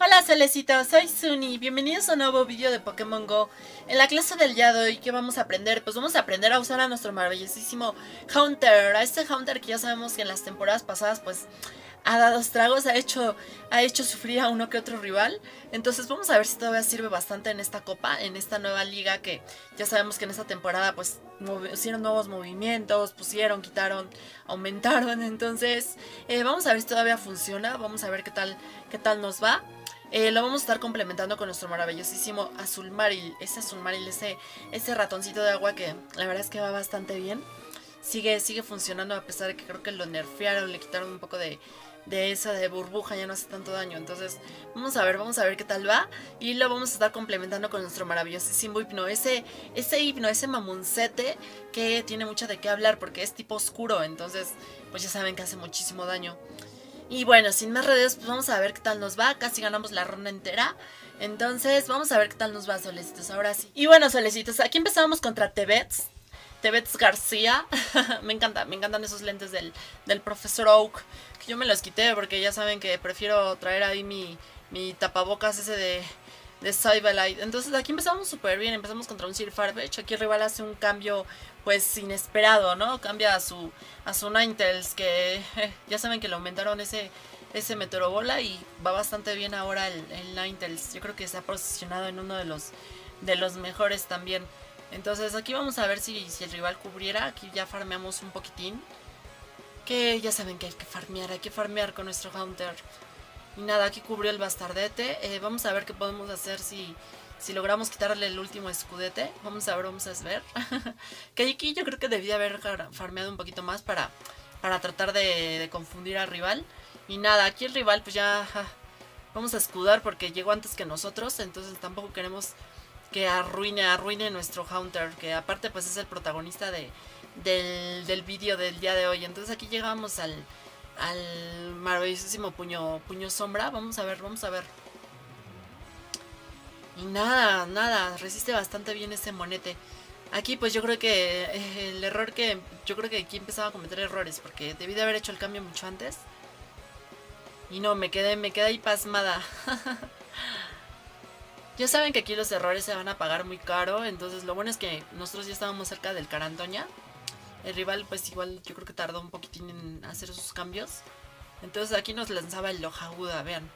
Hola Celecitos, soy Suni, bienvenidos a un nuevo vídeo de Pokémon GO. En la clase del día de hoy, ¿qué vamos a aprender? Pues vamos a aprender a usar a nuestro maravillosísimo Haunter A este Haunter que ya sabemos que en las temporadas pasadas pues ha dado estragos, ha hecho, ha hecho sufrir a uno que otro rival. Entonces vamos a ver si todavía sirve bastante en esta copa, en esta nueva liga que ya sabemos que en esta temporada pues hicieron nuevos movimientos, pusieron, quitaron, aumentaron. Entonces eh, vamos a ver si todavía funciona, vamos a ver qué tal, qué tal nos va eh, lo vamos a estar complementando con nuestro maravillosísimo azul maril. Ese azul maril, ese, ese ratoncito de agua que la verdad es que va bastante bien. Sigue, sigue funcionando a pesar de que creo que lo nerfearon, le quitaron un poco de, de esa de burbuja, ya no hace tanto daño. Entonces, vamos a ver, vamos a ver qué tal va. Y lo vamos a estar complementando con nuestro maravillosísimo hipno. Ese, ese hipno, ese mamoncete que tiene mucho de qué hablar porque es tipo oscuro. Entonces, pues ya saben que hace muchísimo daño. Y bueno, sin más redes, pues vamos a ver qué tal nos va. Casi ganamos la ronda entera. Entonces, vamos a ver qué tal nos va, solecitos. Ahora sí. Y bueno, solecitos, aquí empezamos contra Tebets. Tebets García. me encanta, me encantan esos lentes del, del profesor Oak. Que yo me los quité porque ya saben que prefiero traer ahí mi, mi tapabocas ese de, de Cyberlight. Entonces aquí empezamos súper bien, empezamos contra un Sir Farfetch. Aquí el rival hace un cambio pues inesperado, ¿no? Cambia a su, a su Ninetales, que eh, ya saben que le aumentaron ese, ese Meteorobola y va bastante bien ahora el, el Ninetales. Yo creo que se ha posicionado en uno de los, de los mejores también. Entonces aquí vamos a ver si, si el rival cubriera. Aquí ya farmeamos un poquitín. Que ya saben que hay que farmear, hay que farmear con nuestro Hunter. Y nada, aquí cubrió el bastardete. Eh, vamos a ver qué podemos hacer si, si logramos quitarle el último escudete. Vamos a ver, vamos a ver. que aquí yo creo que debía haber farmeado un poquito más para, para tratar de, confundir al rival. Y nada, aquí el rival pues ya vamos a escudar porque llegó antes que nosotros. Entonces tampoco queremos que arruine, arruine nuestro Haunter. Que aparte pues es el protagonista de, del, del vídeo del día de hoy. Entonces aquí llegamos al al maravillosísimo puño, puño sombra. Vamos a ver, vamos a ver. Y nada, nada, resiste bastante bien ese monete. Aquí pues yo creo que eh, el error que... Yo creo que aquí empezaba a cometer errores porque debí de haber hecho el cambio mucho antes. Y no, me quedé, me quedé ahí pasmada. ya saben que aquí los errores se van a pagar muy caro. Entonces lo bueno es que nosotros ya estábamos cerca del Carantoña. El rival pues igual yo creo que tardó un poquitín en hacer sus cambios. Entonces aquí nos lanzaba el Lojaguda, vean.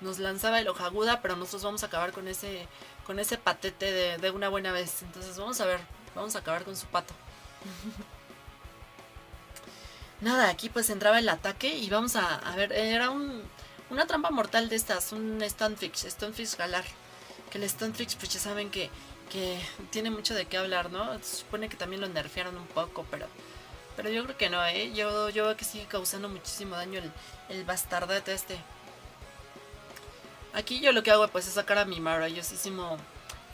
Nos lanzaba el Lojaguda, pero nosotros vamos a acabar con ese con ese patete de, una buena vez. Entonces vamos a ver, vamos a acabar con su pato. Nada, aquí pues entraba el ataque y vamos a, a ver, era un, una trampa mortal de estas, un Stunfish, Stunfish Galar. Que el Stunfish pues ya saben que que tiene mucho de qué hablar, ¿no? Se supone que también lo nerfearon un poco, pero pero yo creo que no, ¿eh? Yo, yo veo que sigue causando muchísimo daño el, el bastardete este. Aquí yo lo que hago pues es sacar a mi maravillosísimo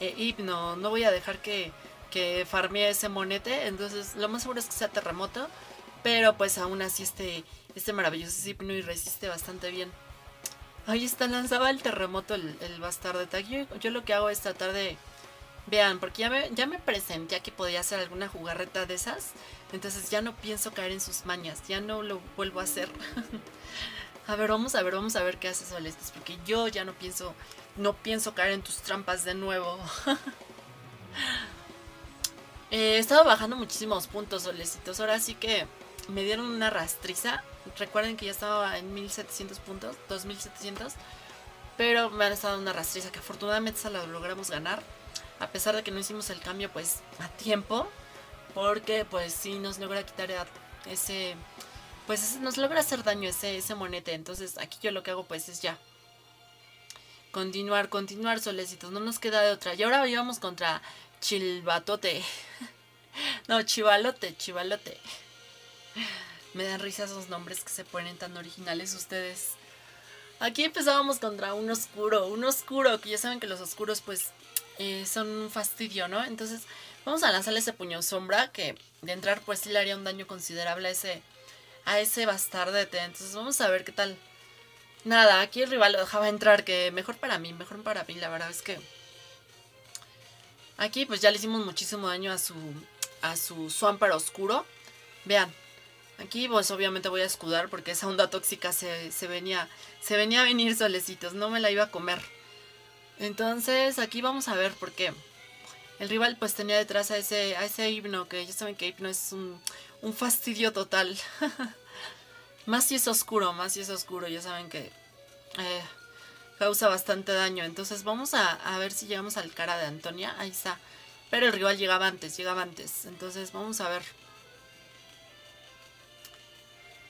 eh, hipno. No voy a dejar que, que farmee ese monete. Entonces lo más seguro es que sea terremoto. Pero pues aún así este, este maravilloso hipno y resiste bastante bien. Ahí está, lanzaba el terremoto el, el bastardete. Yo, yo lo que hago es tratar de Vean, porque ya me, ya me presenté que podía hacer alguna jugarreta de esas. Entonces ya no pienso caer en sus mañas. Ya no lo vuelvo a hacer. a ver, vamos a ver, vamos a ver qué hace Solestes. Porque yo ya no pienso, no pienso caer en tus trampas de nuevo. Eh, he estado bajando muchísimos puntos Solecitos. Ahora sí que me dieron una rastriza. Recuerden que ya estaba en 1700 puntos, 2700. Pero me han estado una rastriza que afortunadamente se la logramos ganar a pesar de que no hicimos el cambio pues a tiempo, porque pues sí nos logra quitar ese, pues nos logra hacer daño ese, ese monete, entonces aquí yo lo que hago pues es ya. Continuar, continuar, solecitos, no nos queda de otra. Y ahora vamos contra Chilbatote. no, Chivalote, Chivalote. Me dan risa esos nombres que se ponen tan originales ustedes. Aquí empezábamos contra un oscuro, un oscuro, que ya saben que los oscuros pues eh, son un fastidio, ¿no? Entonces vamos a lanzarle ese puño sombra que de entrar pues sí le haría un daño considerable a ese, a ese bastardete. Entonces vamos a ver qué tal. Nada, aquí el rival lo dejaba entrar, que mejor para mí, mejor para mí, la verdad es que... Aquí pues ya le hicimos muchísimo daño a su, a su oscuro. Vean, Aquí pues obviamente voy a escudar porque esa onda tóxica se, venía, se venía a venir solecitos, no me la iba a comer. Entonces aquí vamos a ver por qué. El rival pues tenía detrás a ese, a ese hipno, que ya saben que hipno es un, un fastidio total. más si es oscuro, más si es oscuro, ya saben que eh, causa bastante daño. Entonces vamos a, a, ver si llegamos al cara de Antonia. Ahí está. Pero el rival llegaba antes, llegaba antes. Entonces vamos a ver.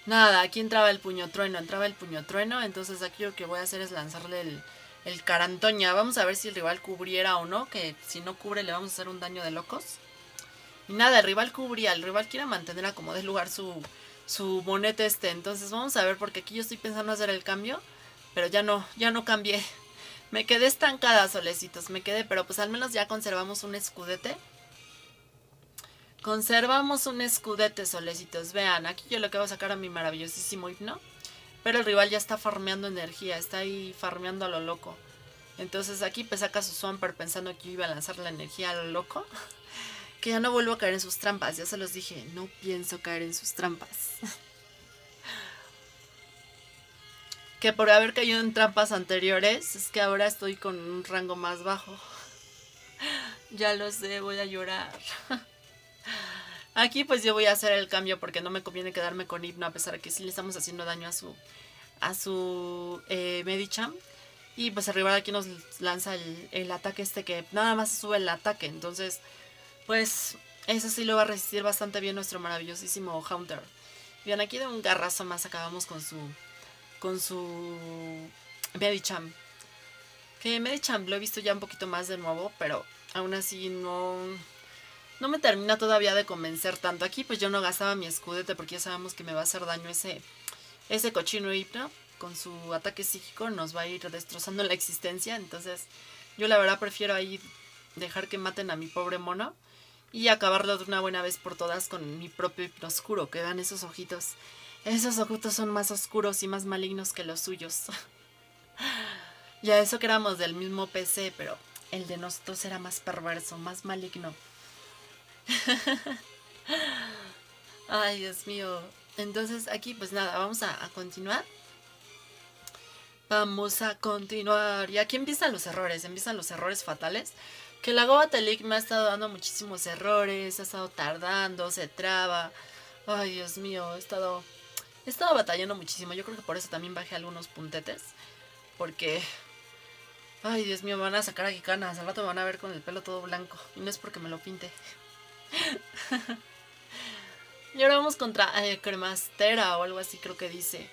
Nada, aquí entraba el puño trueno, entraba el puño trueno. Entonces aquí lo que voy a hacer es lanzarle el, el carantoña. Vamos a ver si el rival cubriera o no. Que si no cubre le vamos a hacer un daño de locos. Y nada, el rival cubría. El rival quiere mantener a como de lugar su, su monete este. Entonces vamos a ver porque aquí yo estoy pensando hacer el cambio. Pero ya no, ya no cambié. Me quedé estancada, solecitos. Me quedé, pero pues al menos ya conservamos un escudete. Conservamos un escudete, solecitos. Vean, aquí yo lo que voy a sacar a mi maravillosísimo hipno. Pero el rival ya está farmeando energía, está ahí farmeando a lo loco. Entonces aquí pues saca su Swampert pensando que iba a lanzar la energía a lo loco. Que ya no vuelvo a caer en sus trampas, ya se los dije, no pienso caer en sus trampas. que por haber caído en trampas anteriores, es que ahora estoy con un rango más bajo. ya lo sé, voy a llorar. Aquí pues yo voy a hacer el cambio porque no me conviene quedarme con Hipno a pesar de que sí le estamos haciendo daño a su a su eh, Medicham. Y pues arriba aquí nos lanza el, ataque este que nada más sube el ataque. Entonces pues eso sí lo va a resistir bastante bien nuestro maravillosísimo Hunter. Bien, aquí de un garrazo más acabamos con su con su Medicham. Que Medicham lo he visto ya un poquito más de nuevo, pero aún así no no me termina todavía de convencer tanto. Aquí pues yo no gastaba mi escudete porque ya sabemos que me va a hacer daño ese, ese cochino hipno. Con su ataque psíquico nos va a ir destrozando la existencia. Entonces yo la verdad prefiero ahí dejar que maten a mi pobre mono. Y acabarlo de una buena vez por todas con mi propio hipno oscuro. Que vean esos ojitos. Esos ojitos son más oscuros y más malignos que los suyos. ya eso que éramos del mismo PC, pero el de nosotros era más perverso, más maligno. Ay, Dios mío. Entonces aquí pues nada, vamos a, continuar. Vamos a continuar. Y aquí empiezan los errores, empiezan los errores fatales. Que la Gobatelic me ha estado dando muchísimos errores, ha estado tardando, se traba. Ay, Dios mío, he estado, he estado batallando muchísimo. Yo creo que por eso también bajé algunos puntetes. Porque, ay, Dios mío, me van a sacar aquí canas. Al rato me van a ver con el pelo todo blanco. Y no es porque me lo pinte. y ahora vamos contra eh, Cremastera o algo así creo que dice.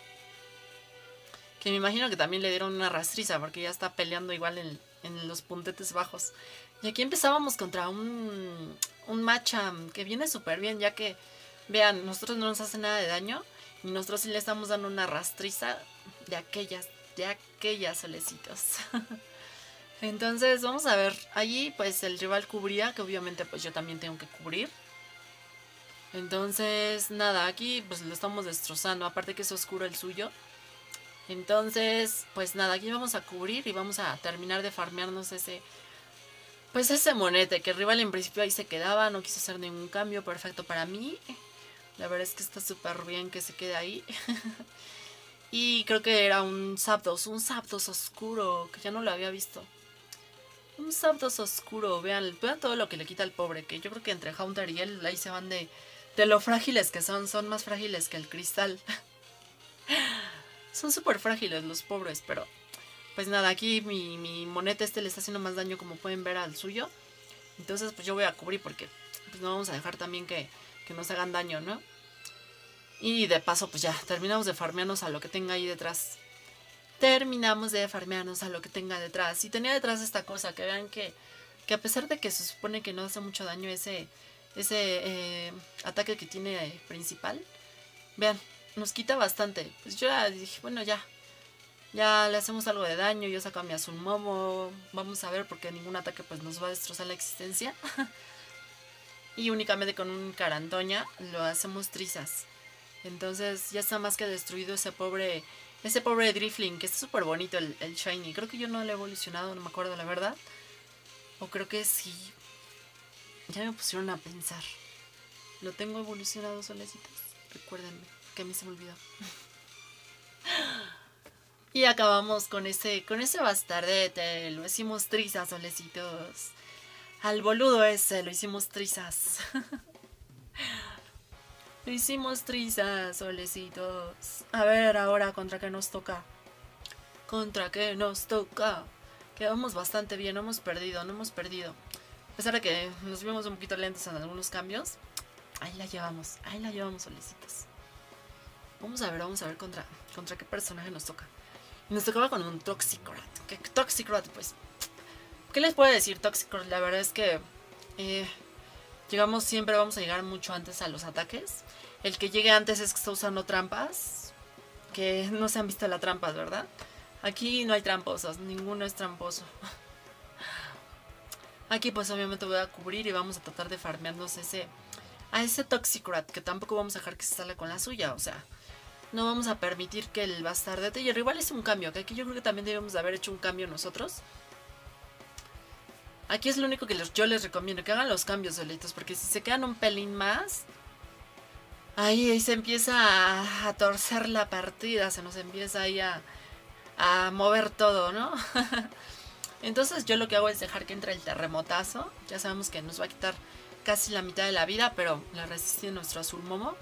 Que me imagino que también le dieron una rastriza porque ya está peleando igual en, los puntetes bajos. Y aquí empezábamos contra un, un Macham que viene súper bien ya que, vean, nosotros no nos hace nada de daño y nosotros sí le estamos dando una rastriza de aquellas, de aquellas solecitos. Entonces, vamos a ver. Allí, pues, el rival cubría, que obviamente, pues, yo también tengo que cubrir. Entonces, nada, aquí, pues, lo estamos destrozando. Aparte que es oscuro el suyo. Entonces, pues, nada, aquí vamos a cubrir y vamos a terminar de farmearnos ese... Pues ese monete, que el rival en principio ahí se quedaba, no quiso hacer ningún cambio, perfecto para mí. La verdad es que está súper bien que se quede ahí. y creo que era un Zapdos, un Zapdos oscuro, que ya no lo había visto. Un Zapdos oscuro, vean, vean todo lo que le quita al pobre, que yo creo que entre Haunter y él ahí se van de, de lo frágiles que son, son más frágiles que el cristal. son súper frágiles los pobres, pero pues nada, aquí mi, moneta este le está haciendo más daño como pueden ver al suyo. Entonces pues yo voy a cubrir porque pues no vamos a dejar también que, que nos hagan daño, ¿no? Y de paso pues ya, terminamos de farmearnos a lo que tenga ahí detrás terminamos de farmearnos a lo que tenga detrás. Y tenía detrás esta cosa, que vean que, que a pesar de que se supone que no hace mucho daño ese, ese eh, ataque que tiene principal, vean, nos quita bastante. Pues yo dije, bueno, ya, ya le hacemos algo de daño, yo saco a mi azul momo, vamos a ver porque ningún ataque pues nos va a destrozar la existencia. y únicamente con un carantoña lo hacemos trizas. Entonces ya está más que destruido ese pobre ese pobre Drifling, que está súper bonito el, Shiny. Creo que yo no lo he evolucionado, no me acuerdo la verdad. O creo que sí. Ya me pusieron a pensar. ¿Lo tengo evolucionado, solecitos? Recuérdenme, que a mí se me olvidó. Y acabamos con ese, con ese bastardete. Lo hicimos trizas, solecitos. Al boludo ese lo hicimos trizas. hicimos trizas, solecitos. A ver ahora contra qué nos toca. Contra qué nos toca. Quedamos bastante bien, no hemos perdido, no hemos perdido. A pesar de que nos vimos un poquito lentos en algunos cambios. Ahí la llevamos, ahí la llevamos, solecitos. Vamos a ver, vamos a ver contra, contra qué personaje nos toca. Nos tocaba con un Toxicrat. ¿Qué Toxicrat? Pues, ¿qué les puedo decir Toxicrat? La verdad es que eh, llegamos siempre, vamos a llegar mucho antes a los ataques. El que llegue antes es que está usando trampas. Que no se han visto las trampas, ¿verdad? Aquí no hay tramposos, ninguno es tramposo. Aquí pues obviamente voy a cubrir y vamos a tratar de farmearnos ese, a ese Toxicrat, que tampoco vamos a dejar que se salga con la suya, o sea... No vamos a permitir que el bastardete... Y el rival es un cambio, que aquí yo creo que también debemos de haber hecho un cambio nosotros. Aquí es lo único que yo les recomiendo, que hagan los cambios solitos, porque si se quedan un pelín más... Ahí, se empieza a, torcer la partida, se nos empieza ahí a, mover todo, ¿no? Entonces yo lo que hago es dejar que entre el terremotazo. Ya sabemos que nos va a quitar casi la mitad de la vida, pero la resiste nuestro azul momo.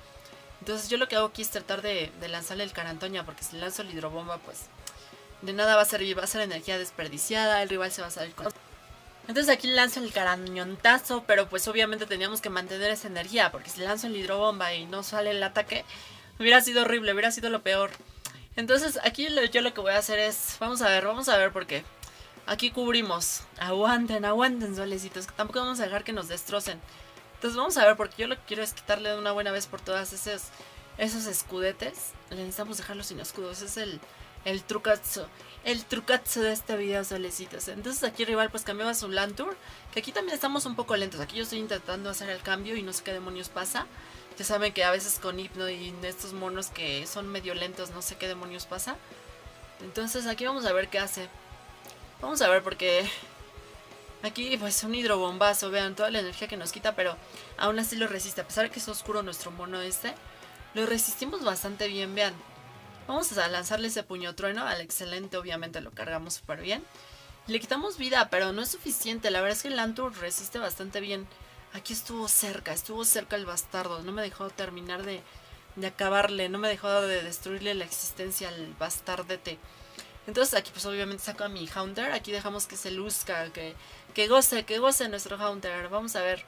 Entonces yo lo que hago aquí es tratar de, lanzarle el carantoña, porque si lanzo el hidrobomba, pues de nada va a servir, va a ser energía desperdiciada, el rival se va a salir con... Entonces aquí lanzo el carañontazo, pero pues obviamente teníamos que mantener esa energía, porque si lanzo el hidrobomba y no sale el ataque, hubiera sido horrible, hubiera sido lo peor. Entonces aquí yo lo que voy a hacer es, vamos a ver, vamos a ver por qué. Aquí cubrimos. Aguanten, aguanten, solecitos, tampoco vamos a dejar que nos destrocen. Entonces vamos a ver, porque yo lo que quiero es quitarle de una buena vez por todas esos, esos escudetes. Le necesitamos dejarlos sin escudos. Ese es el, el trucazo. El trucazo de este video, solecitos. Entonces aquí rival pues cambiaba su Lantur. Que aquí también estamos un poco lentos. Aquí yo estoy intentando hacer el cambio y no sé qué demonios pasa. Ya saben que a veces con Hipno y estos monos que son medio lentos no sé qué demonios pasa. Entonces aquí vamos a ver qué hace. Vamos a ver porque Aquí pues un hidrobombazo, vean toda la energía que nos quita, pero aún así lo resiste. A pesar de que es oscuro nuestro mono este, lo resistimos bastante bien, vean. Vamos a lanzarle ese puño trueno al excelente, obviamente lo cargamos súper bien. Le quitamos vida, pero no es suficiente. La verdad es que el Lantur resiste bastante bien. Aquí estuvo cerca, estuvo cerca el bastardo. No me dejó terminar de, de acabarle, no me dejó de destruirle la existencia al bastardete. Entonces aquí pues obviamente saco a mi Haunter. Aquí dejamos que se luzca, que, que goce, que goce nuestro Haunter. Vamos a ver.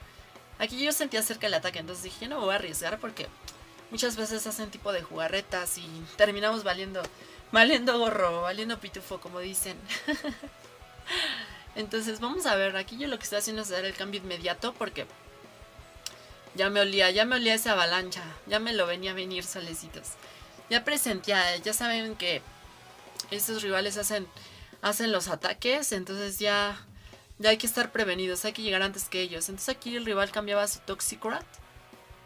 Aquí yo sentía cerca el ataque, entonces dije, no me voy a arriesgar porque muchas veces hacen tipo de jugarretas y terminamos valiendo, valiendo gorro, valiendo pitufo, como dicen. entonces vamos a ver, aquí yo lo que estoy haciendo es dar el cambio inmediato porque ya me olía, ya me olía esa avalancha, ya me lo venía a venir solecitos. Ya presentía, ya saben que estos rivales hacen, hacen los ataques, entonces ya, ya hay que estar prevenidos, hay que llegar antes que ellos. Entonces aquí el rival cambiaba su Toxicrat.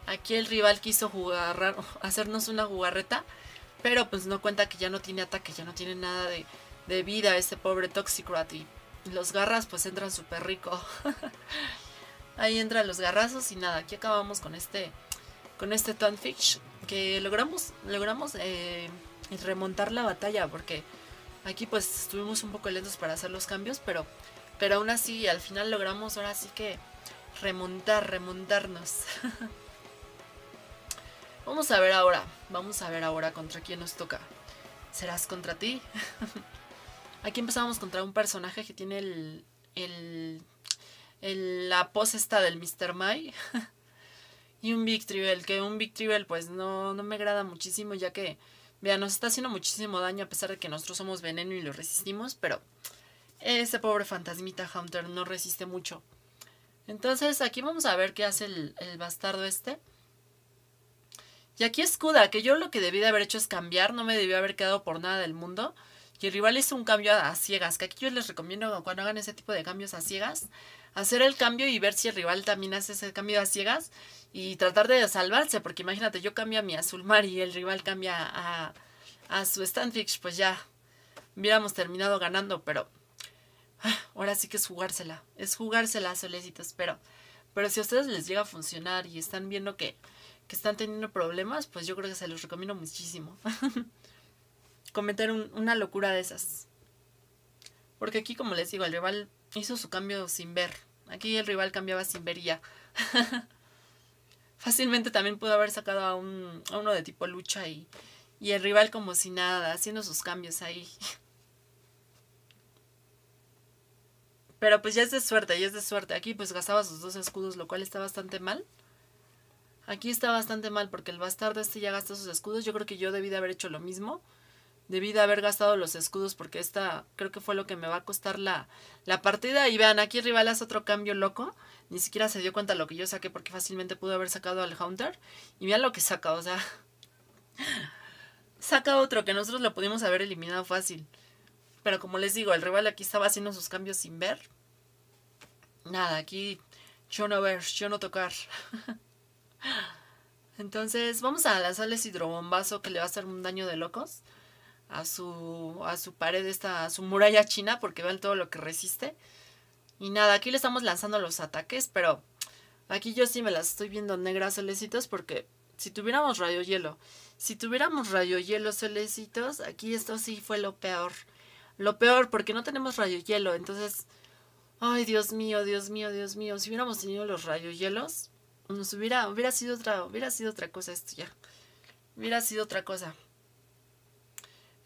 Aquí el rival quiso jugar, hacernos una jugarreta, pero pues no cuenta que ya no tiene ataque, ya no tiene nada de, vida ese pobre Toxicrat. Y los garras pues entran súper rico. Ahí entran los garrazos y nada, aquí acabamos con este con este Tunfish que logramos logramos eh, remontar la batalla, porque aquí pues estuvimos un poco lentos para hacer los cambios, pero, pero aún así al final logramos ahora sí que remontar, remontarnos. vamos a ver ahora, vamos a ver ahora contra quién nos toca. ¿Serás contra ti? aquí empezamos contra un personaje que tiene el, el, la pose esta del Mr. Mai. y un Victreebel, que un Victreebel pues no, no me agrada muchísimo ya que Vean, nos está haciendo muchísimo daño a pesar de que nosotros somos veneno y lo resistimos, pero ese pobre fantasmita Hunter no resiste mucho. Entonces aquí vamos a ver qué hace el, bastardo este. Y aquí escuda, que yo lo que debí de haber hecho es cambiar, no me debí haber quedado por nada del mundo. Y el rival hizo un cambio a, ciegas, que aquí yo les recomiendo cuando hagan ese tipo de cambios a ciegas, hacer el cambio y ver si el rival también hace ese cambio a ciegas y tratar de salvarse, porque imagínate, yo cambio a mi azul mar y el rival cambia a, a su Stanfix, pues ya hubiéramos terminado ganando, pero ah, ahora sí que es jugársela, es jugársela, solecitos, pero, pero si a ustedes les llega a funcionar y están viendo que, que están teniendo problemas, pues yo creo que se los recomiendo muchísimo. Cometer una locura de esas. Porque aquí, como les digo, el rival hizo su cambio sin ver. Aquí el rival cambiaba sin ver ya. Fácilmente también pudo haber sacado a, un, a uno de tipo lucha y, y el rival como si nada, haciendo sus cambios ahí. Pero pues ya es de suerte, ya es de suerte. Aquí pues gastaba sus dos escudos, lo cual está bastante mal. Aquí está bastante mal porque el bastardo este ya gasta sus escudos. Yo creo que yo debí de haber hecho lo mismo. Debí de haber gastado los escudos porque esta creo que fue lo que me va a costar la, la partida. Y vean, aquí rival hace otro cambio loco. Ni siquiera se dio cuenta lo que yo saqué porque fácilmente pudo haber sacado al Hunter. Y vean lo que saca, o sea... saca otro que nosotros lo pudimos haber eliminado fácil. Pero como les digo, el rival aquí estaba haciendo sus cambios sin ver. Nada, aquí yo no ver, yo no tocar. Entonces vamos a lanzarle hidrobombazo que le va a hacer un daño de locos a su, a su pared, esta, a su muralla china, porque vean todo lo que resiste. Y nada, aquí le estamos lanzando los ataques, pero aquí yo sí me las estoy viendo negras solecitos porque si tuviéramos rayo hielo, si tuviéramos rayo hielo solecitos, aquí esto sí fue lo peor. Lo peor porque no tenemos rayo hielo, entonces Ay, Dios mío, Dios mío, Dios mío. Si hubiéramos tenido los rayos hielos, nos hubiera, hubiera sido otra, hubiera sido otra cosa esto ya. Hubiera sido otra cosa.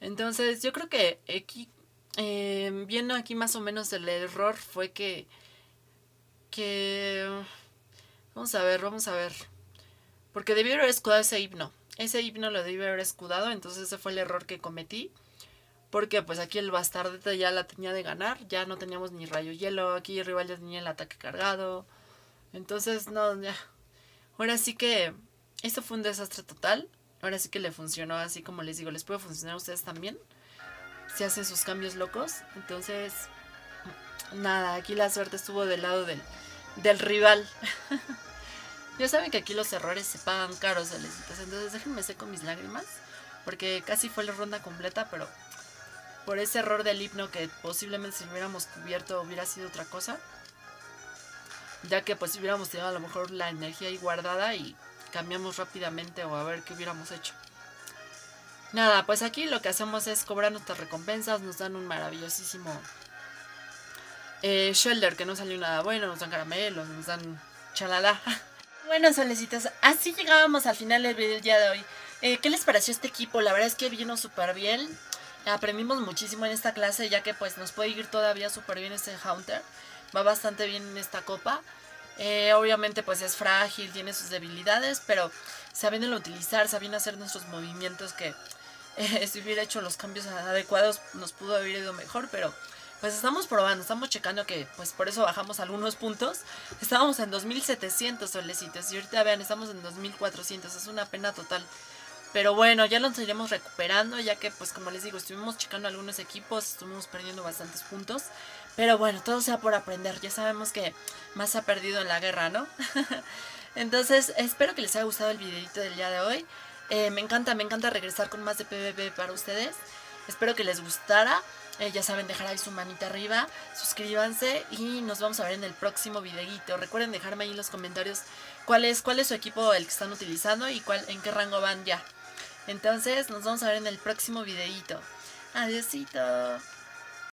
Entonces, yo creo que aquí, em, viendo aquí más o menos el error fue que, que, vamos a ver, vamos a ver. Porque debió haber escudado ese himno. Ese himno lo debió haber escudado, entonces ese fue el error que cometí. Porque pues aquí el bastardete ya la tenía de ganar, ya no teníamos ni rayo hielo, aquí el rival ya tenía el ataque cargado. Entonces, no, ya. Ahora sí que esto fue un desastre total. Ahora sí que le funcionó así como les digo, les puede funcionar a ustedes también. Si hacen sus cambios locos. Entonces, nada, aquí la suerte estuvo del lado del, del rival. ya saben que aquí los errores se pagan caros, Entonces déjenme seco mis lágrimas. Porque casi fue la ronda completa, pero por ese error del hipno que posiblemente si lo hubiéramos cubierto hubiera sido otra cosa. Ya que pues hubiéramos tenido a lo mejor la energía ahí guardada y cambiamos rápidamente o a ver qué hubiéramos hecho. Nada, pues aquí lo que hacemos es cobrar nuestras recompensas, nos dan un maravillosísimo eh, que no salió nada bueno, nos dan caramelos, nos dan chalala. Bueno, solecitos, así llegábamos al final del día de hoy. Eh, ¿Qué les pareció este equipo? La verdad es que vino súper bien aprendimos muchísimo en esta clase ya que pues nos puede ir todavía súper bien este Haunter. Va bastante bien en esta copa. Eh, obviamente pues es frágil, tiene sus debilidades, pero sabiendo utilizar, sabiendo hacer nuestros movimientos que eh, si hubiera hecho los cambios adecuados nos pudo haber ido mejor, pero pues estamos probando, estamos checando que pues por eso bajamos algunos puntos. Estábamos en 2700 solecitos y ahorita vean, estamos en 2400, es una pena total. Pero bueno, ya nos iremos recuperando, ya que pues como les digo, estuvimos checando algunos equipos, estuvimos perdiendo bastantes puntos. Pero bueno, todo sea por aprender, ya sabemos que más ha perdido en la guerra, ¿no? Entonces, espero que les haya gustado el videito del día de hoy. Eh, me encanta, me encanta regresar con más de PvP para ustedes. Espero que les gustara. Eh, ya saben, dejar ahí su manita arriba, suscríbanse y nos vamos a ver en el próximo videito. Recuerden dejarme ahí en los comentarios cuál es, cuál es su equipo el que están utilizando y cuál, en qué rango van ya. Entonces nos vamos a ver en el próximo videito. Adiósito.